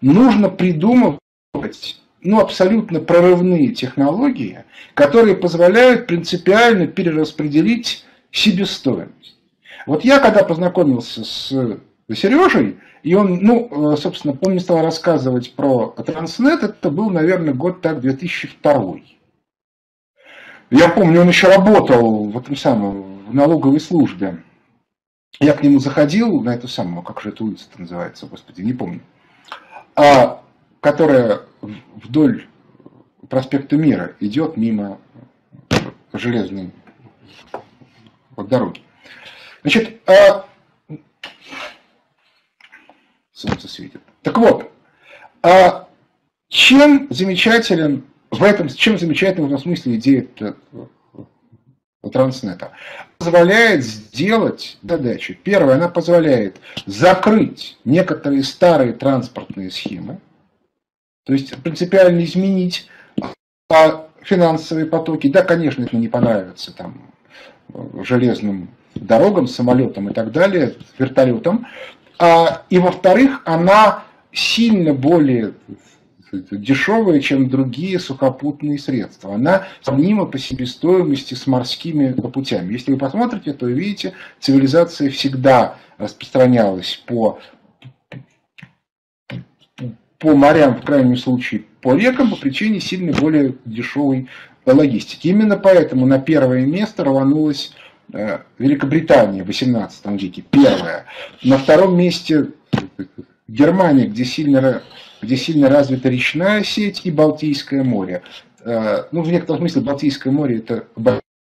нужно придумывать ну, абсолютно прорывные технологии, которые позволяют принципиально перераспределить себестоимость. Вот я, когда познакомился с Сережей, и он, ну, э, собственно, помню, стал рассказывать про Транснет, это был, наверное, год так 2002. Я помню, он еще работал в этом самом, в налоговой службе. Я к нему заходил на эту самую, как же эта улица называется, господи, не помню, а, которая вдоль проспекта Мира идет мимо железной вот, дороги. Значит, а, солнце светит. Так вот, а чем замечателен в этом, чем замечательна в этом смысле идея транснета? Позволяет сделать задачи. Первое, она позволяет закрыть некоторые старые транспортные схемы, то есть принципиально изменить финансовые потоки. Да, конечно, это не понравится там железным дорогам, самолетам и так далее, вертолетам. А, и во-вторых, она сильно более дешевая, чем другие сухопутные средства. Она сравнима по себестоимости с морскими путями. Если вы посмотрите, то видите, цивилизация всегда распространялась по, по морям, в крайнем случае по рекам, по причине сильно более дешевой логистики. Именно поэтому на первое место рванулась э, Великобритания в XVIII веке, первая. На втором месте Германия, где сильно где сильно развита речная сеть и Балтийское море. Э, ну, в некотором смысле Балтийское море – это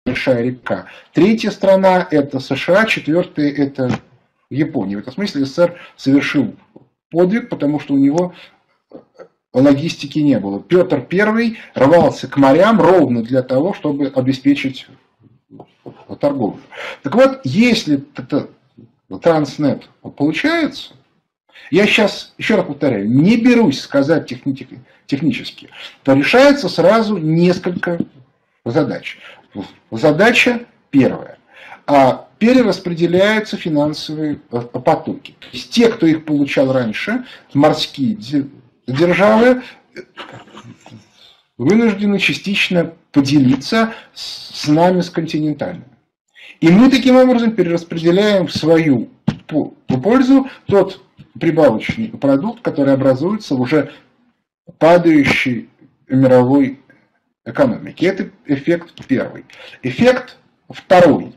большая река. Третья страна – это США, четвертая – это Япония. В этом смысле СССР совершил подвиг, потому что у него логистики не было. Петр I рвался к морям ровно для того, чтобы обеспечить торговлю. Так вот, если это транснет получается, я сейчас, еще раз повторяю, не берусь сказать техни технически, то решается сразу несколько задач. Задача первая. А перераспределяются финансовые э, потоки. Те, кто их получал раньше, морские державы, вынуждены частично поделиться с нами, с континентальными. И мы таким образом перераспределяем в свою пользу тот прибавочный продукт, который образуется в уже падающей мировой экономике. Это эффект первый. Эффект второй.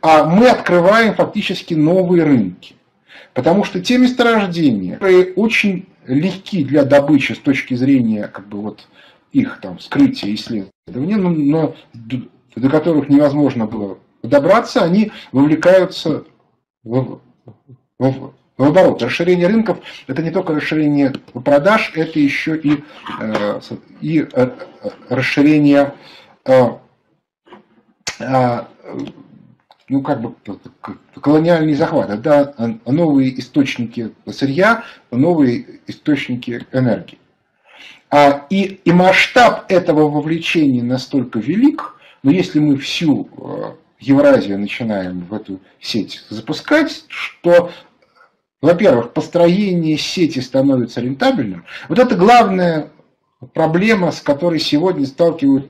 А мы открываем фактически новые рынки. Потому что те месторождения, которые очень легки для добычи с точки зрения как бы вот их там скрытия и исследования, но, но до которых невозможно было добраться, они вовлекаются в, в, Наоборот, расширение рынков – это не только расширение продаж, это еще и, э, и э, расширение э, ну, как бы колониальный захват, это новые источники сырья, новые источники энергии. А, и, и масштаб этого вовлечения настолько велик, но если мы всю Евразию начинаем в эту сеть запускать, что во-первых, построение сети становится рентабельным. Вот это главная проблема, с которой сегодня сталкиваются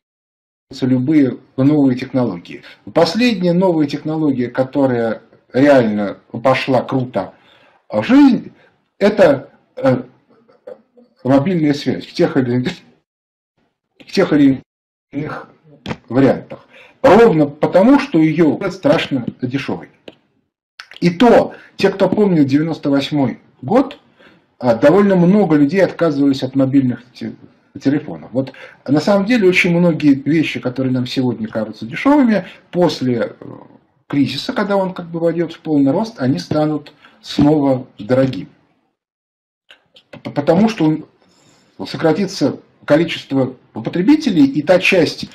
любые новые технологии. Последняя новая технология, которая реально пошла круто в жизнь, это э, мобильная связь в тех или иных, в тех или иных вариантах. Ровно потому, что ее страшно дешевой. И то, те, кто помнит 98 год, а, довольно много людей отказывались от мобильных телефонов. Вот на самом деле очень многие вещи, которые нам сегодня кажутся дешевыми, после э, кризиса, когда он как бы войдет в полный рост, они станут снова дорогими. Потому что сократится количество потребителей, и та часть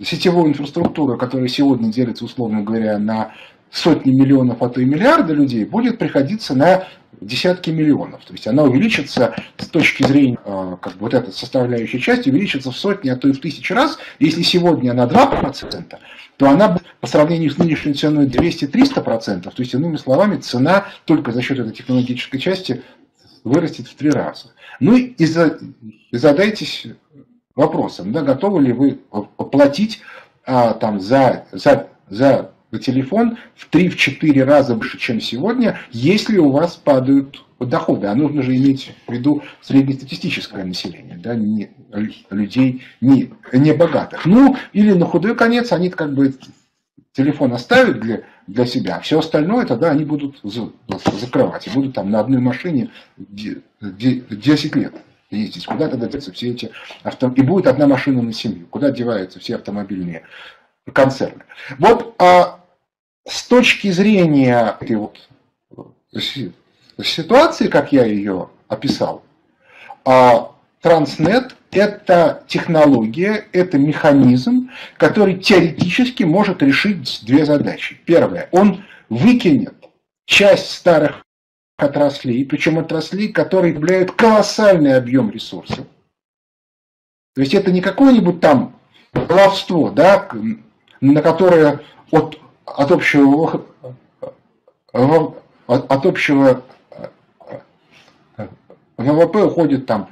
сетевой инфраструктуры, которая сегодня делится, условно говоря, на сотни миллионов, а то и миллиарды людей, будет приходиться на десятки миллионов. То есть она увеличится с точки зрения, э, как бы вот эта составляющая часть, увеличится в сотни, а то и в тысячи раз. Если сегодня она 2%, то она по сравнению с нынешней ценой 200-300%. То есть, иными словами, цена только за счет этой технологической части вырастет в три раза. Ну и задайтесь вопросом, да, готовы ли вы платить а, там, за, за, за телефон в 3-4 раза больше, чем сегодня, если у вас падают доходы. А нужно же иметь в виду среднестатистическое население, да, не, людей не, не богатых. Ну, или на худой конец они как бы телефон оставят для, для себя, а все остальное тогда они будут закрывать. И будут там на одной машине 10 лет ездить. Куда тогда деваются все эти автомобили? И будет одна машина на семью. Куда деваются все автомобильные концерны? Вот а, с точки зрения этой вот ситуации, как я ее описал, а, Транснет – это технология, это механизм, который теоретически может решить две задачи. Первое, он выкинет часть старых отраслей, причем отраслей, которые являют колоссальный объем ресурсов. То есть это не какое-нибудь там баловство, да, на которое от, от общего от общего ВВП уходит там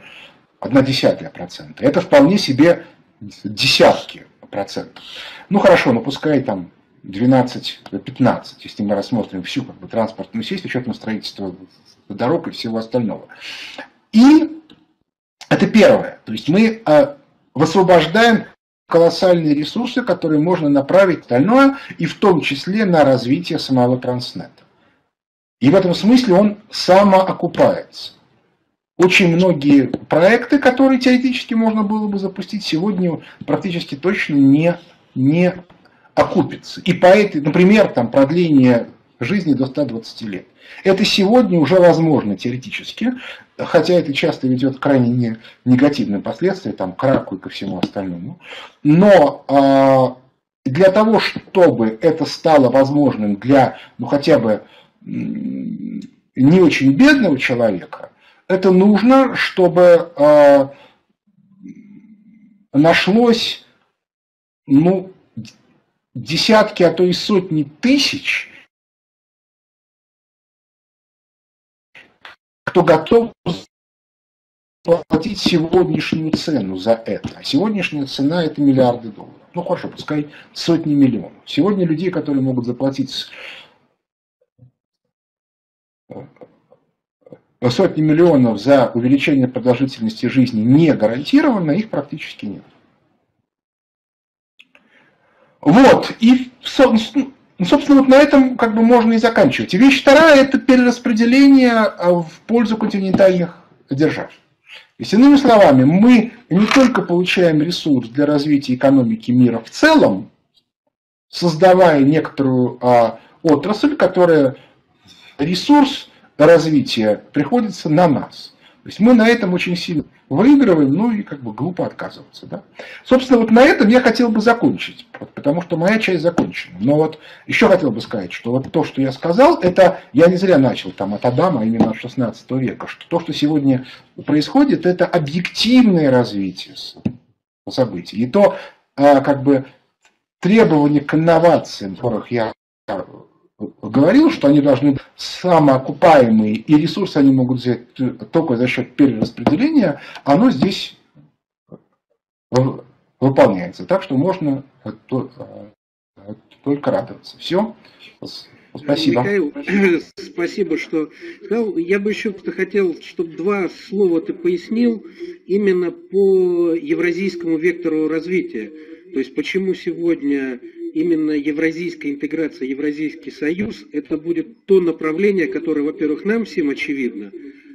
одна десятая процента. Это вполне себе десятки процентов. Ну хорошо, ну пускай там 12-15, если мы рассмотрим всю как бы, транспортную сеть, учетом строительства дорог и всего остального. И это первое. То есть мы а, высвобождаем колоссальные ресурсы, которые можно направить остальное, и в том числе на развитие самого Транснета. И в этом смысле он самоокупается. Очень многие проекты, которые теоретически можно было бы запустить, сегодня практически точно не, не окупятся. И по этой, например, там, продление жизни до 120 лет. Это сегодня уже возможно теоретически, хотя это часто ведет к крайне не, негативным последствиям, там, к раку и ко всему остальному. Но э, для того, чтобы это стало возможным для, ну, хотя бы не очень бедного человека, это нужно, чтобы э, нашлось ну, десятки, а то и сотни тысяч, кто готов платить сегодняшнюю цену за это. А сегодняшняя цена это миллиарды долларов. Ну хорошо, пускай сотни миллионов. Сегодня людей, которые могут заплатить сотни миллионов за увеличение продолжительности жизни не гарантированно, их практически нет. Вот, и, собственно, вот на этом как бы можно и заканчивать. И вещь вторая – это перераспределение а, в пользу континентальных держав. И с иными словами, мы не только получаем ресурс для развития экономики мира в целом, создавая некоторую а, отрасль, которая ресурс развития приходится на нас. То есть мы на этом очень сильно выигрываем, ну и как бы глупо отказываться. Да? Собственно, вот на этом я хотел бы закончить, потому что моя часть закончена. Но вот еще хотел бы сказать, что вот то, что я сказал, это я не зря начал там от Адама именно от 16 века, что то, что сегодня происходит, это объективное развитие событий. И то, а, как бы, требования к инновациям, которых я говорил, что они должны быть самоокупаемые, и ресурсы они могут взять только за счет перераспределения, оно здесь выполняется. Так что можно только радоваться. Все. Спасибо. Михаил, спасибо, что сказал. Я бы еще хотел, чтобы два слова ты пояснил именно по евразийскому вектору развития. То есть почему сегодня именно евразийская интеграция, Евразийский союз, это будет то направление, которое, во-первых, нам всем очевидно,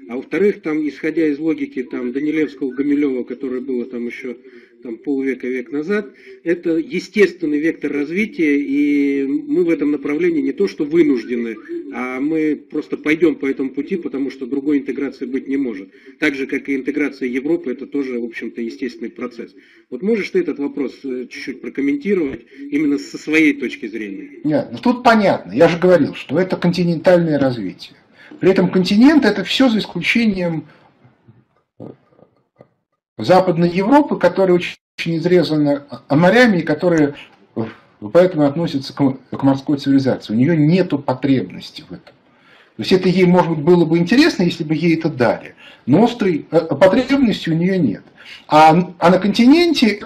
а во-вторых, там, исходя из логики там, Данилевского, Гамилева, которое было там еще там, полвека, век назад, это естественный вектор развития, и мы в этом направлении не то что вынуждены, а мы просто пойдем по этому пути, потому что другой интеграции быть не может. Так же, как и интеграция Европы, это тоже, в общем-то, естественный процесс. Вот можешь ты этот вопрос э, чуть-чуть прокомментировать именно со своей точки зрения? Нет, ну тут понятно. Я же говорил, что это континентальное развитие. При этом континент это все за исключением Западной Европы, которая очень, очень изрезана морями и которая поэтому относится к, к морской цивилизации. У нее нет потребности в этом. То есть это ей, может быть, было бы интересно, если бы ей это дали. Но острой э, потребности у нее нет. А, а на континенте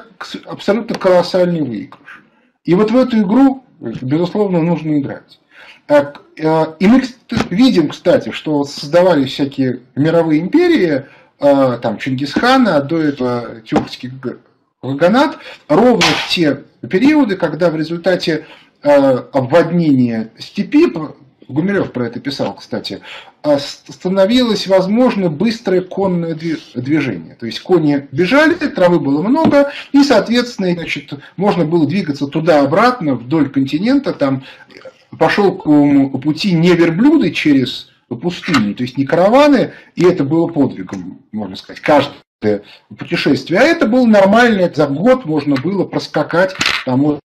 абсолютно колоссальный выигрыш. И вот в эту игру, безусловно, нужно играть. А, э, и мы видим, кстати, что создавались всякие мировые империи, э, там Чингисхана, до этого тюркский Гаганат, ровно в те периоды, когда в результате обводнения степи Гумилев про это писал, кстати, а становилось возможно быстрое конное движение. То есть кони бежали, травы было много, и, соответственно, значит, можно было двигаться туда-обратно вдоль континента. Там по шелковому пути не верблюды через пустыни, то есть не караваны, и это было подвигом, можно сказать, каждое путешествие. А это было нормально, за год можно было проскакать там, от,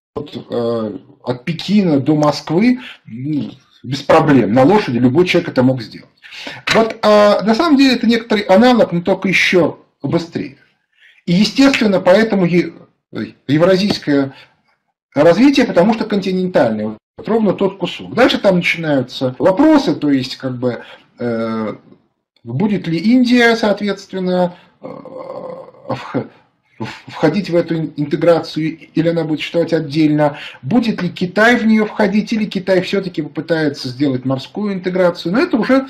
э, от Пекина до Москвы ну, без проблем. На лошади любой человек это мог сделать. Вот а, на самом деле это некоторый аналог, но только еще быстрее. И естественно, поэтому евразийское развитие, потому что континентальное, вот ровно тот кусок. Дальше там начинаются вопросы, то есть как бы э, будет ли Индия, соответственно, э, входить в эту интеграцию, или она будет существовать отдельно, будет ли Китай в нее входить, или Китай все-таки попытается сделать морскую интеграцию, но это уже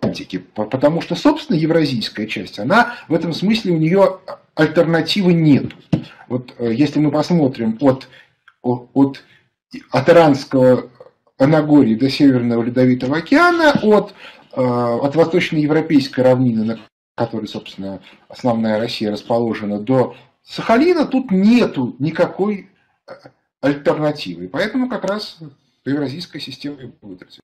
антики, потому что, собственно, евразийская часть, она в этом смысле у нее альтернативы нет. Вот э, если мы посмотрим от, от, от Иранского Анагории до Северного Ледовитого океана, от, э, от восточноевропейской равнины, которой, собственно, основная Россия расположена, до Сахалина, тут нету никакой э, альтернативы. Поэтому как раз евразийская система и будет